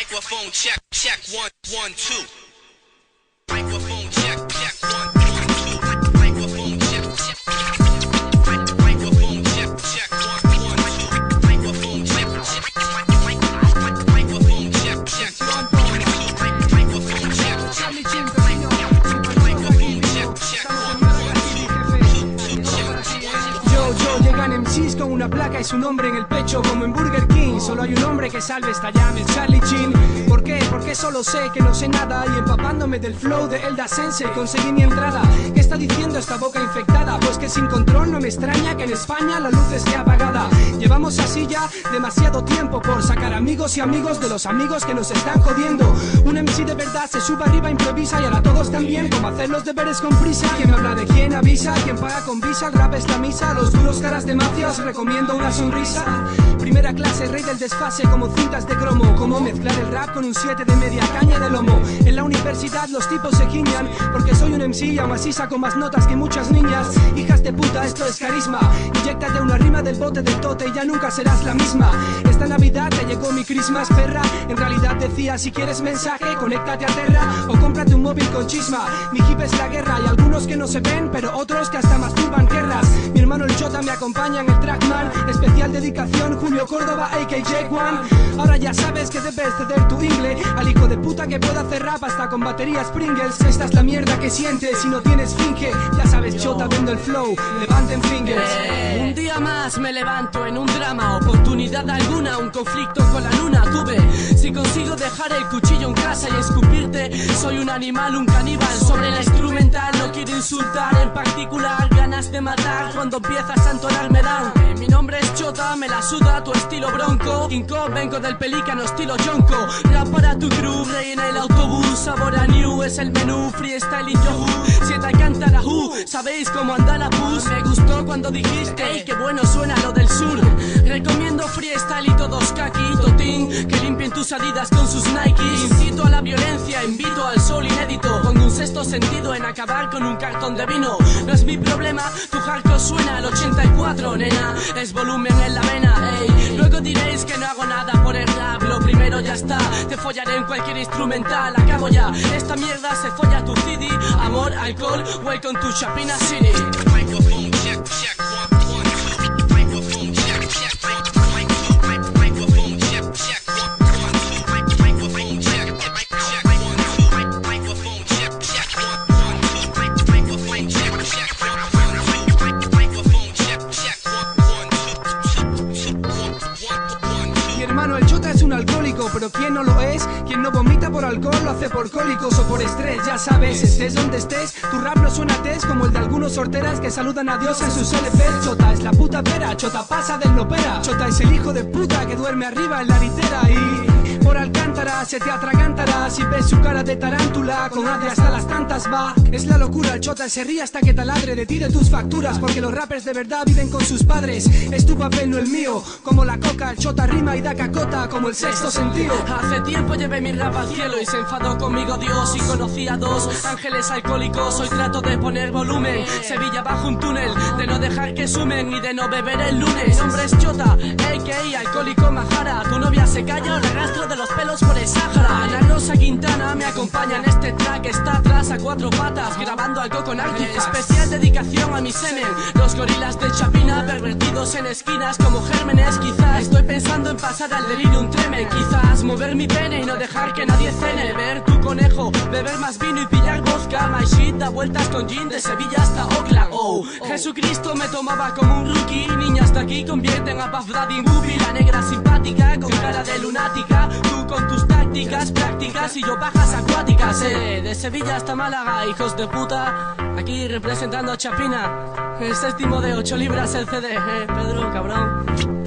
Microphone check, check, one, one, two. Su nombre en el pecho como en Burger King Solo hay un hombre que salve esta llama, el Charlie Chin ¿Por qué? Porque solo sé que no sé nada Y empapándome del flow de Elda Sensei conseguí mi entrada ¿Qué está diciendo esta boca infectada? Pues que sin control no me extraña que en España la luz esté apagada Llevamos así ya demasiado tiempo por sacar amigos y amigos de los amigos que nos están jodiendo Un MC de verdad se sube arriba, improvisa y ahora todos también Como hacer los deberes con prisa ¿Quién me habla de quién avisa? ¿Quién paga con visa? Grabes la misa Los duros caras de mafia os recomiendo una Primera clase, rey del desfase como cintas de cromo Como mezclar el rap con un 7 de media caña de lomo. En la universidad los tipos se guiñan Porque soy un MC y aún así más notas que muchas niñas. Hijas de puta, esto es carisma. Inyectate una rima del bote del tote y ya nunca serás la misma. Esta Navidad te llegó mi Christmas perra. En realidad decía si quieres mensaje, conéctate a Terra O cómprate un móvil con chisma. Mi hip es la guerra y algunos que no se ven Pero otros que hasta masturban guerras. Mi hermano el Chota me acompaña en el dedicación Julio Córdoba, a.k.j. Juan Ahora ya sabes que debes ceder tu ingle Al hijo de puta que pueda hacer rap hasta con baterías Pringles Esta es la mierda que sientes si no tienes finge Ya sabes Chota vendo el flow, levanten fingers Un día más me levanto en un drama, oportunidad alguna, un conflicto con la luna tuve. Si consigo dejar el cuchillo en casa y escupirte, soy un animal, un caníbal. Sobre la instrumental no quiero insultar, en particular de matar cuando empiezas a entonar me dan. Eh, Mi nombre es Chota, me la suda tu estilo bronco. Kong, vengo del pelícano estilo Jonko. Rap para tu crew, en el autobús, sabor a new es el menú, freestyle y Yahoo. Siete cantar a who, sabéis cómo anda la pus. Me gustó cuando dijiste, hey, qué bueno suena lo del sur. Recomiendo freestyle y todos kaki, totín, que limpien tus adidas con sus Nikes. Incito a la violencia, invito al sol inédito. Pongo un sexto sentido en acabar con un cartón de vino. No es mi problema, tu hardcore suena al 84, nena. Es volumen en la vena, ey. Luego diréis que no hago nada por el rap. Lo primero ya está, te follaré en cualquier instrumental. Acabo ya, esta mierda se folla tu CD. Amor, alcohol, welcome to Chapina City. Alcohólico, pero ¿quién no lo es? Quien no vomita por alcohol lo hace por cólicos o por estrés, ya sabes, estés donde estés, tu rap no suena test como el de algunos sorteras que saludan a Dios en sus LPs. Chota es la puta pera, Chota pasa del no pera, Chota es el hijo de puta que duerme arriba en la litera y por Alcántara se te atragantará si ves su cara de tarántula, con AD hasta las tantas va. Es la locura, el Chota se ríe hasta que taladre de ti de tus facturas, porque los rappers de verdad viven con sus padres. Es tu papel, no el mío, como la coca, el Chota rima y da cacota, como el sexto sentido. Hace tiempo llevé mi rap al cielo y se enfadó conmigo Dios y conocí a dos ángeles alcohólicos. Hoy trato de poner volumen, Sevilla bajo un túnel, de no dejar que sumen y de no beber el lunes. Mi nombre es Chota. Alcohólico majara. Tu novia se calla o la arrastro de los pelos por el Sáhara. Ana Rosa Quintana me acompaña en este track, está atrás a cuatro patas grabando algo con Artifacts. Especial dedicación a mi semen, los gorilas de Chapina pervertidos en esquinas como gérmenes. Quizás estoy pensando en pasar al delirium treme, quizás mover mi pene y no dejar que nadie cene. Ver tu conejo, beber más vino y pillar vodka. My shit da vueltas con gin de Sevilla hasta Oakland. Oh, Jesucristo me tomaba como un rookie. Niñas de aquí convierten a Puff en. La negra simpática con cara de lunática. Tú con tus tácticas prácticas y yo bajas acuáticas. Eh, de Sevilla hasta Málaga, hijos de puta. Aquí representando a Chapina. El séptimo de ocho libras el CD. Eh, Pedro, cabrón.